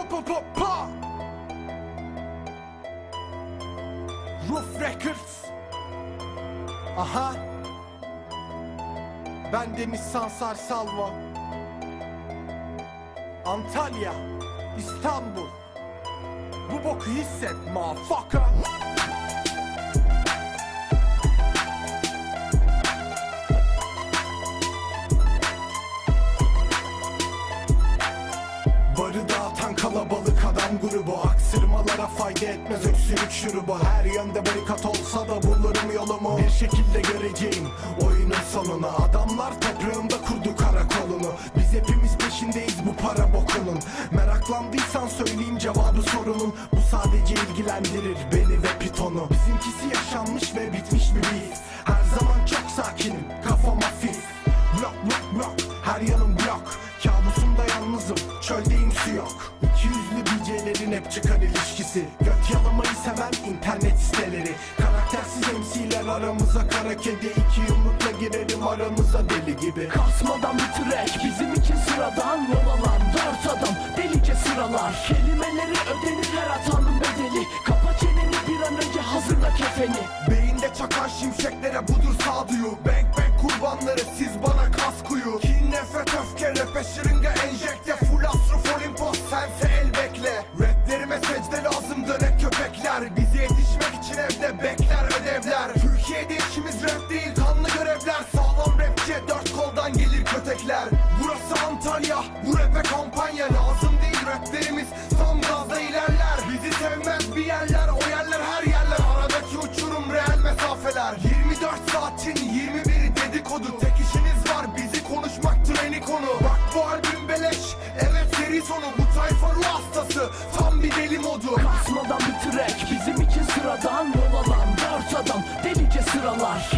Pa pa pa pa. Roof Records. Aha. Ben Deniz Sansar Salvo. Antalya, İstanbul. Bu boku hisset motherfucker. Adam grubu Aksırmalara fayda etmez öksürük şurubu Her yönde barikat olsa da bulurum yolumu. Bir şekilde göreceğim oyunun sonunu. Adamlar toprağımda kurdu karakolunu. Biz hepimiz peşindeyiz bu para bokunun Meraklandıysan söyleyeyim cevabı sorunun. Bu sadece ilgilendirir beni ve pitonu. Bizimkisi yaşanmış ve bitmiş bir biz Her zaman çok sakinim kafam hafif. Blok blok blok her yanım blok. Kabusumda yalnızım çöldeyim su yok DJ'lerin hep çıkar ilişkisi. Göt yalamayı seven internet siteleri. Karaktersiz MC'ler aramıza kara kedi İki yumrukla girerim aranıza deli gibi. Kasmadan bir track bizim için sıradan Yol alan dört adam. Delice sıralar Kelimeleri ödenir her hatanın bedeli. Kapa çeneni bir an önce hazırla kefeni. Beyinde çakan şimşeklere budur sağduyu. Bang bang kurbanları siz bana kas kuyu. Kin nefret öfke rap'e modu Kasmadan bir track bizim için sıradan Yol alan dört adam. Delice sıralar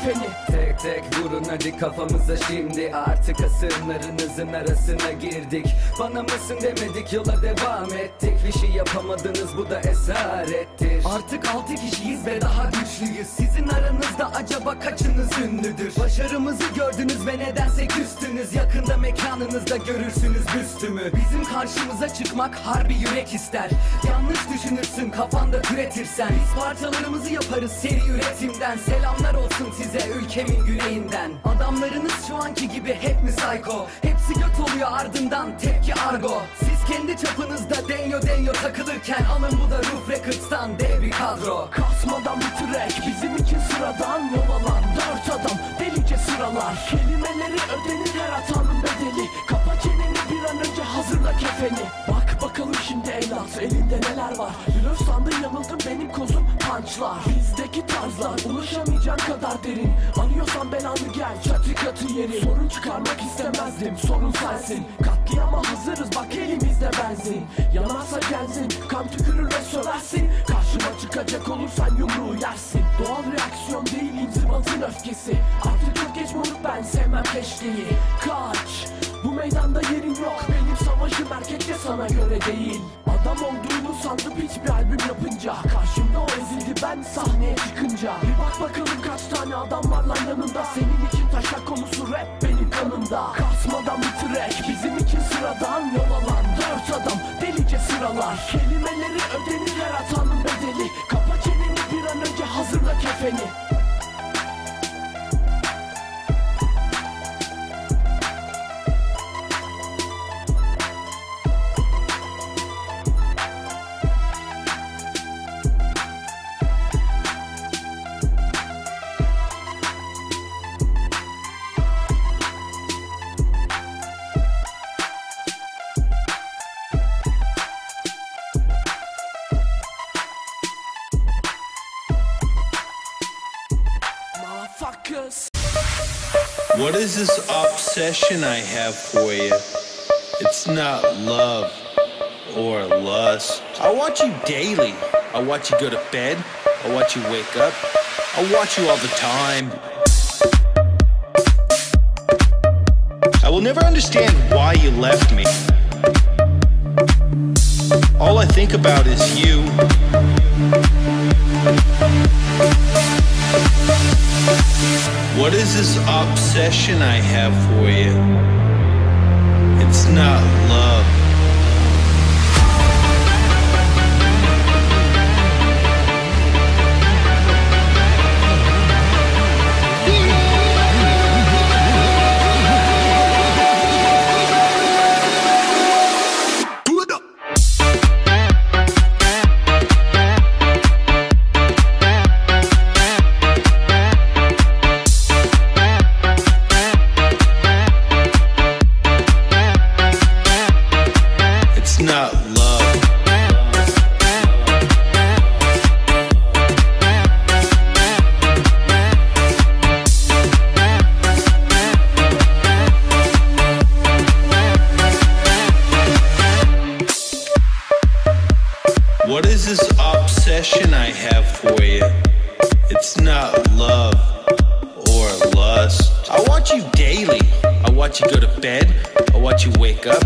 kefeni Tek tek vurun hadi kafamıza şimdi. Artık asırlarınızın arasına girdik. Bana mısın demedik yola devam ettik. Bir şey yapamadınız bu da esarettir. Artık altı kişiyiz ve daha güçlüyüz. Sizin aranızda acaba kaçınız ünlüdür? Başarımızı gördünüz ve nedense küstünüz. Yakında mekanınızda görürsünüz büstümü. Bizim karşımıza çıkmak harbi yürek ister. Yanlış düşünürsün kafanda türetirsen. Biz parçalarımızı yaparız seri üretimden. Selamlar olsun size ülkemin güneyinden. Adamlarınız şu anki gibi hep mi psycho? Hepsi göt oluyor ardından tepki argo. Siz kendi çapınızda denyo denyo takılırken Alın bu da Roof Records'tan dev bir kadro. Kasmadan bir track bizim için sıradan Yol alan dört adam. Delice sıralar Kelimeleri ödenir her hatanın bedeli. Kapa çeneni bir an önce hazırla kefeni şimdi evlat elinde neler var? Blöf sandın yanıldın benim kozum punchlar. Bizdeki tarzlar ulaşamayacağın kadar derin. Arıyorsan belanı gel çatı katı yeri Sorun çıkarmak istemezdim sorun sensin. Katliama hazırız bak elimizde benzin. Yanarsa gelsin kan tükürür ve söversin. Karşıma çıkacak olursan yumruğu yersin. Doğal reaksiyon değil inzibatın öfkesi. Artık çok geç moruk ben sevmem keşkeyi sana göre değil. Adam olduğunu sandım hiçbir albüm yapınca. Karşımda o ezildi ben sahneye çıkınca. Bir bak bakalım kaç tane adam var lan yanında. Senin için taşak konusu rap benim kanımda. Kasmadan bir track bizim için sıradan Yol alan dört adam. Delice sıralar. Kelimeleri What is this obsession I have for you? It's not love or lust. I watch you daily. I watch you go to bed. I watch you wake up. I watch you all the time. I will never understand why you left me. All I think about is you. What is this obsession I have for you? It's not love. What is this obsession I have for you? It's not love or lust. I watch you daily. I watch you go to bed. I watch you wake up.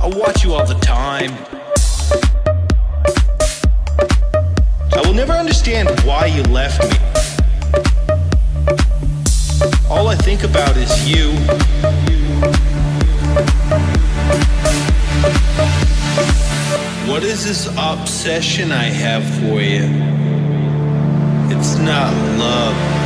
I watch you all the time. I will never understand why you left me. All I think about is you. What is this obsession I have for you? It's not love.